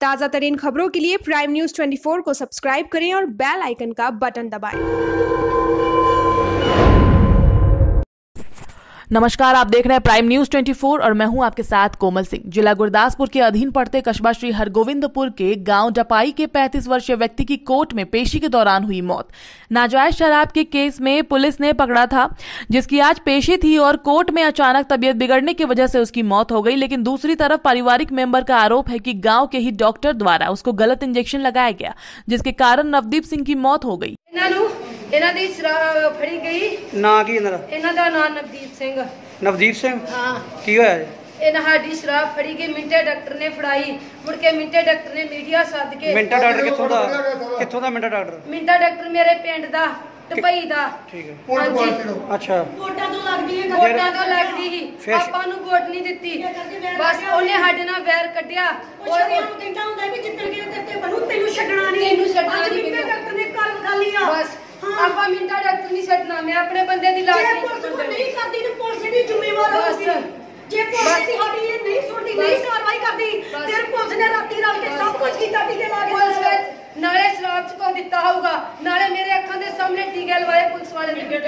ताज़ा तरीन खबरों के लिए प्राइम न्यूज़ 24 को सब्सक्राइब करें और बेल आइकन का बटन दबाएँ। नमस्कार, आप देख रहे हैं प्राइम न्यूज़ 24 और मैं हूँ आपके साथ कोमल सिंह। जिला गुरदासपुर के अधीन पड़ते कस्बा श्री हरगोविंदपुर के गाँव डपाई के 35 वर्षीय व्यक्ति की कोर्ट में पेशी के दौरान हुई मौत। नाजायज शराब के केस में पुलिस ने पकड़ा था, जिसकी आज पेशी थी और कोर्ट में अचानक तबियत बिगड़ने की वजह से उसकी मौत हो गई, लेकिन दूसरी तरफ़ पारिवारिक मेंबर का आरोप है कि गाँव के ही डॉक्टर द्वारा उसको गलत इंजेक्शन लगाया गया, जिसके कारण नवदीप सिंह की मौत हो गई। ਇਹਨਾਂ ਦੀ ਸ਼ਰਾਬ ਫੜੀ ਗਈ। ਨਾਂ ਕੀ ਇਹਨਾਂ ਦਾ? ਇਹਨਾਂ ਦਾ ਨਾਮ ਨਵਦੀਪ ਸਿੰਘ। ਨਵਦੀਪ ਸਿੰਘ? ਹਾਂ। ਕੀ ਹੋਇਆ ਜੀ? ਇਹਨਾਂ ਸਾਡੀ ਸ਼ਰਾਬ ਫੜੀ ਗਈ ਮਿੰਟੇ ਡਾਕਟਰ ਨੇ ਫੜਾਈ। ਮੁੜ ਕੇ ਮਿੰਟੇ ਡਾਕਟਰ ਨੇ ਮੀਡੀਆ ਸੱਦ ਕੇ ਮਿੰਟਾ ਡਾਕਟਰ ਕਿੱਥੋਂ ਦਾ? ਕਿੱਥੋਂ ਦਾ ਮਿੰਟਾ ਡਾਕਟਰ? ਮਿੰਟਾ ਡਾਕਟਰ ਮੇਰੇ ਪਿੰਡ ਦਾ ਦੁਬਈ ਦਾ। ਠੀਕ ਹੈ। ਹਾਂਜੀ। ਅੱਛਾ। ਵੋਟਾਂ ਤੋਂ ਲੱਗਦੀ ਹੈ। ਵੋਟਾਂ ਤੋਂ ਲੱਗਦੀ ਸੀ। ਫਿਰ- ਆਪਾਂ ਨੂੰ ਵੋਟ ਨਹੀਂ ਦਿੱਤੀ। ਬਸ ਉਹਨੇ ਸਾਡੇ ਨਾਲ ਵੈਰ ਕੱਢਿਆ। ਉਹ ਨੂੰ ਕਹਿੰਦਾ ਹੁੰਦਾ ਵੀ ਜਿੱਤਣ ਕੇ ਤੇ ਤੇ ਬਣੂ ਤੈਨੂੰ ਛੱਡਣਾ ਨਹੀਂ। ਤੈਨੂੰ ਛੱਡਣਾ ਅੱਜ ਨਹੀਂ ਮਿੰਟੇ ਮੈਨੂੰ। ਡਾਕਟਰ ਨੇ ਘਰ ਵਿਖਾ ਲਿਆ ਬਸ ਆਪਾਂ ਮਿੰਟਾ ਡਾਕਟਰ ਨਹੀਂ ਛੱਡਣਾ ਮੈਂ ਆਪਣੇ ਬੰਦੇ ਦੀ ਲਾਸ਼ ਜੇ ਨਹੀਂ ਪੁਲਿਸ ਛੱਡਣੀ। ਕੋ ਨਹੀਂ ਕਰਦੀ ਤੇ ਪੁਲਿਸ ਦੀ ਜ਼ਿੰਮੇਵਾਰ। ਹੋਊਗੀ ਜੇ। ਪੁਲਿਸ ਦੀ ਸਾਡੀ ਇਹ ਨਹੀਂ ਸੁਣਦੀ ਨਹੀਂ। ਕਾਰਵਾਈ ਕਰਦੀ। ਫਿਰ ਪੁਲਿਸ ਨੇ ਰਾਤੀ ਰਲ ਕੇ ਸਭ ਕੁਝ ਕੀਤਾ ਟੀਕੇ ਲਾ ਕੇ ਪੁਲਿਸ ਨਾਲੇ ਸ਼ਰਾਬ ਚ ਕੋ ਦਿੱਤਾ ਹੋਊਗਾ ਨਾਲੇ ਮੇਰੇ ਅੱਖਾਂ ਦੇ ਸਾਹਮਣੇ ਟੀਕੇ ਲਵਾਏ ਪੁਲਿਸ ਵਾਲੇ ਨੇ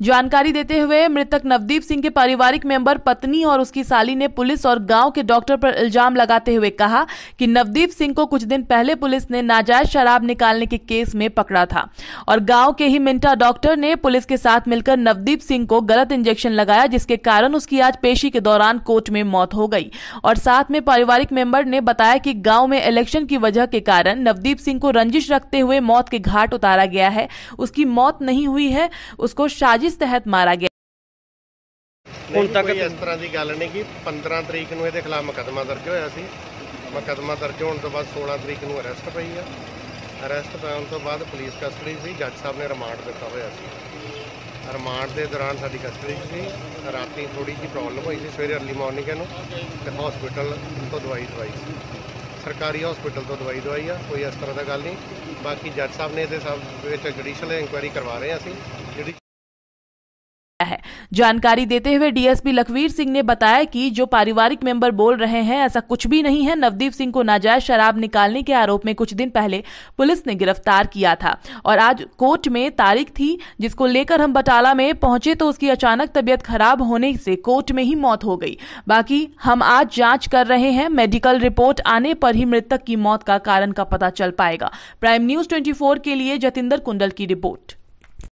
जानकारी देते हुए मृतक नवदीप सिंह के पारिवारिक मेंबर, पत्नी और उसकी साली ने पुलिस और गाँव के डॉक्टर पर इल्ज़ाम लगाते हुए कहा कि नवदीप सिंह को कुछ दिन पहले पुलिस ने नाजायज शराब निकालने के केस में पकड़ा था और गाँव के ही मिंटा डॉक्टर ने पुलिस के साथ मिलकर नवदीप सिंह को गलत इंजेक्शन लगाया, जिसके कारण उसकी आज पेशी के दौरान कोर्ट में मौत हो गई। और साथ में पारिवारिक मेंबर ने बताया कि गाँव में इलेक्शन की वजह के कारण नवदीप सिंह को रंजिश रखते हुए मौत के घाट उतारा गया है। उसकी मौत नहीं हुई है, उसको साजिश ਜਿਸ ਤਹਿਤ ਮਾਰਾ ਗਿਆ। ਹੁਣ ਤੱਕ ਇਸ ਤਰ੍ਹਾਂ ਦੀ ਗੱਲ ਨਹੀਂ ਕਿ 15 ਤਰੀਕ ਨੂੰ ਇਹਦੇ ਖਿਲਾਫ ਮੁਕੱਦਮਾ ਦਰਜ ਹੋਇਆ ਸੀ। ਮੁਕੱਦਮਾ ਦਰਜ ਹੋਣ ਤੋਂ ਬਾਅਦ 16 ਤਰੀਕ ਨੂੰ ਅਰੈਸਟ ਪਈ ਆ। ਅਰੈਸਟ ਪਾਉਣ ਤੋਂ ਬਾਅਦ ਪੁਲਿਸ ਕਸਟਡੀ ਸੀ। ਜੱਜ ਸਾਹਿਬ ਨੇ ਰਿਮਾਂਡ ਦਿੱਤਾ ਹੋਇਆ ਸੀ। ਰਿਮਾਂਡ ਦੇ ਦੌਰਾਨ ਸਾਡੀ ਕਸਟਡੀ ਸੀ। ਰਾਤੀ ਥੋੜੀ ਜਿਹੀ ਪ੍ਰੋਬਲਮ ਹੋਈ ਸੀ ਸਵੇਰੇ ਅਰਲੀ ਮਾਰਨਿੰਗ ਇਹਨੂੰ ਤੇ ਹਸਪੀਟਲ ਤੋਂ ਦਵਾਈ ਦਵਾਈ ਸੀ। ਸਰਕਾਰੀ ਹਸਪੀਟਲ ਤੋਂ ਦਵਾਈ ਦਵਾਈ ਆ ਕੋਈ ਇਸ ਤਰ੍ਹਾਂ ਦਾ ਗੱਲ ਨਹੀਂ। ਬਾਕੀ ਜੱਜ ਸਾਹਿਬ ਨੇ ਇਹਦੇ ਸਭ ਵਿੱਚ ਜੁਡੀਸ਼ੀਅਲ ਇਨਕੁਆਇਰੀ ਕਰਵਾ ਰਹੇ ਆ ਅਸੀਂ। ਜਿਹੜੀ है। जानकारी देते हुए डीएसपी लखवीर सिंह ने बताया कि जो पारिवारिक मेंबर बोल रहे हैं, ऐसा कुछ भी नहीं है। नवदीप सिंह को नाजायज शराब निकालने के आरोप में कुछ दिन पहले पुलिस ने गिरफ़्तार किया था। और आज कोर्ट में तारीख थी, जिसको लेकर हम बटाला में पहुँचे तो उसकी अचानक तबियत खराब होने से कोर्ट में ही मौत हो गई। बाकी हम आज जाँच कर रहे हैं। मेडिकल रिपोर्ट आने पर ही मृतक की मौत का कारण का पता चल पाएगा। प्राइम न्यूज़ 24 के लिए जतिंदर कुंडल की रिपोर्ट।